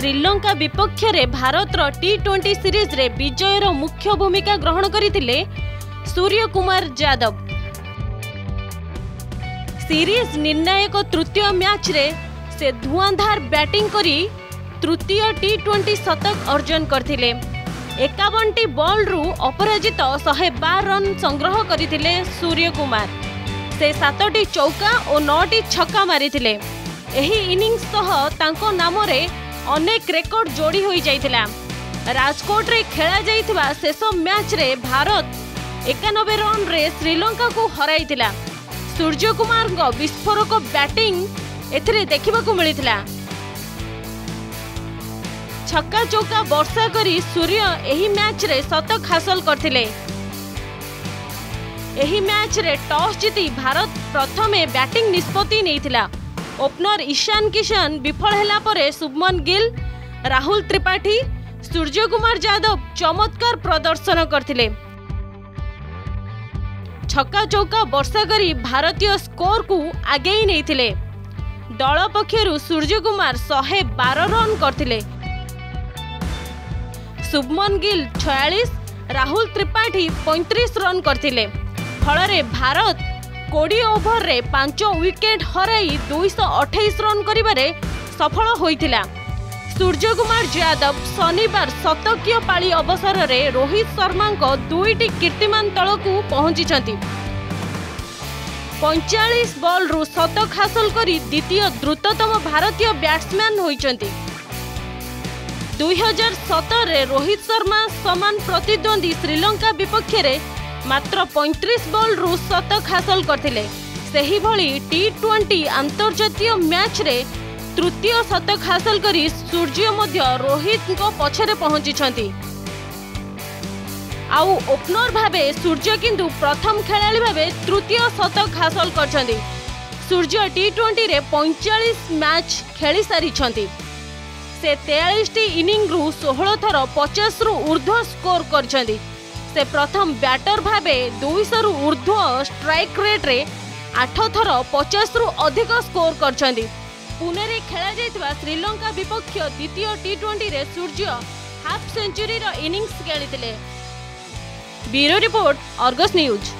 ଶ୍ରୀଲଙ୍କା ବିପକ୍ଷରେ ଭାରତର T twenty ସିରିଜ୍ରେ ବିଜୟର ମୁଖ୍ୟ ଭୂମିକା ଗ୍ରହଣ କରିଥିଲେ ସୂର୍ଯ୍ୟ କୁମାର ଯାଦବ ସିରିଜ୍ ନିର୍ଣ୍ଣାୟକ ତୃତୀୟ ମ୍ୟାଚ୍ରେ ସେ ଧୂଆଁଧାର ବ୍ୟାଟିଂ କରି ତୃତୀୟ ଟି ଟ୍ୱେଣ୍ଟି ଶତକ ଅର୍ଜନ କରିଥିଲେ ଏକାବନଟି ବଲ୍ରୁ ଅପରାଜିତ ଶହେ ବାର ରନ୍ ସଂଗ୍ରହ କରିଥିଲେ ସୂର୍ଯ୍ୟ କୁମାର ସେ ସାତଟି ଚୌକା ଓ ନଅଟି ଛକା ମାରିଥିଲେ ଏହି ଇନିଂସ୍ ସହ ତାଙ୍କ ନାମରେ অনেক রেকর্ড যোড়ি হয়ে যাই রাজকোটে খেলা যাই শেষ ম্যাচে ভারত একানবে রনরে শ্রীলঙ্কা হরাই সূর্যকুমার বিস্ফোরক ব্যাটিং এতে দেখা মিলিলা ছক্কা চৌকা বর্ষা করে সূর্য এই ম্যাচে শতক হাসল করে ଏହି ମ୍ୟାଚ୍ରେ টস জিতি ভারত প্রথমে ব্যাটিং ନିଷ୍ପତ୍ତି নিয়ে ଓପନର ଇଶାନ କିଶନ ବିଫଳ ହେଲା ପରେ ଶୁଭମନ ଗିଲ୍ ରାହୁଲ ତ୍ରିପାଠୀ ସୂର୍ଯ୍ୟକୁମାର ଯାଦବ ଚମତ୍କାର ପ୍ରଦର୍ଶନ କରିଥିଲେ ଛକା ଚୌକା ବର୍ଷା କରି ଭାରତୀୟ ସ୍କୋରକୁ ଆଗେଇ ନେଇଥିଲେ ଦଳ ପକ୍ଷରୁ ସୂର୍ଯ୍ୟକୁମାର ଶହେ ବାର ରନ୍ କରିଥିଲେ ଶୁଭମନ ଗିଲ୍ ଛୟାଳିଶ ରାହୁଲ ତ୍ରିପାଠୀ ପଇଁତିରିଶ ରନ୍ କରିଥିଲେ ଫଳରେ ଭାରତ କୋଡ଼ିଏ ଓଭରରେ ପାଞ୍ଚ ୱିକେଟ୍ ହରାଇ ଦୁଇଶହ ଅଠେଇଶ ରନ୍ କରିବାରେ ସଫଳ ହୋଇଥିଲା ସୂର୍ଯ୍ୟକୁମାର ଯାଦବ ଶନିବାର ଶତକୀୟ ପାଳି ଅବସରରେ ରୋହିତ ଶର୍ମାଙ୍କ ଦୁଇଟି କୀର୍ତ୍ତିମାନ ତଳକୁ ପହଞ୍ଚିଛନ୍ତି ପଇଁଚାଳିଶ ବଲ୍ରୁ ଶତକ ହାସଲ କରି ଦ୍ୱିତୀୟ ଦ୍ରୁତତମ ଭାରତୀୟ ବ୍ୟାଟ୍ସମ୍ୟାନ୍ ହୋଇଛନ୍ତି ଦୁଇହଜାର ସତରରେ ରୋହିତ ଶର୍ମା ସମାନ ପ୍ରତିଦ୍ୱନ୍ଦ୍ୱୀ ଶ୍ରୀଲଙ୍କା ବିପକ୍ଷରେ মাত্র পঁয়ত্রিশ বলরু শতক হাসল করে সেইভাবে টি টোয়েন্টি আন্তর্জাতীয় ম্যাচরে তৃতীয় শতক হাসল করে সূর্য মধ্য রোহিত পছরে পৌঁছিছেন আউ ওপনর ভাবে সূর্য কিন্তু প্রথম খেলাড়ি ভাবে তৃতীয় শতক হাসল করছেন সূর্য টি টোয়েন্টি পঁয়চাশ ম্যাচ খেলি সারিছেন সে তেয়াশটি ইনিংরু ষোহল থর পচাশ রু ঊর্ধ্ব স্কোর করছেন ସେ ପ୍ରଥମ ବ୍ୟାଟର ଭାବେ ଦୁଇଶହରୁ ଉର୍ଦ୍ଧ୍ୱ ଷ୍ଟ୍ରାଇକ୍ ରେଟ୍ରେ ଆଠ ଥର ପଚାଶରୁ ଅଧିକ ସ୍କୋର କରିଛନ୍ତି ପୁନେରେ ଖେଳାଯାଇଥିବା ଶ୍ରୀଲଙ୍କା ବିପକ୍ଷ ଦ୍ୱିତୀୟ ଟି ଟ୍ୱେଣ୍ଟିରେ ସୂର୍ଯ୍ୟ ହାଫ୍ ସେଞ୍ଚୁରୀର ଇନିଂସ ଖେଳିଥିଲେ ବ୍ୟୁରୋ ରିପୋର୍ଟ ଅର୍ଗସ୍ ନ୍ୟୁଜ୍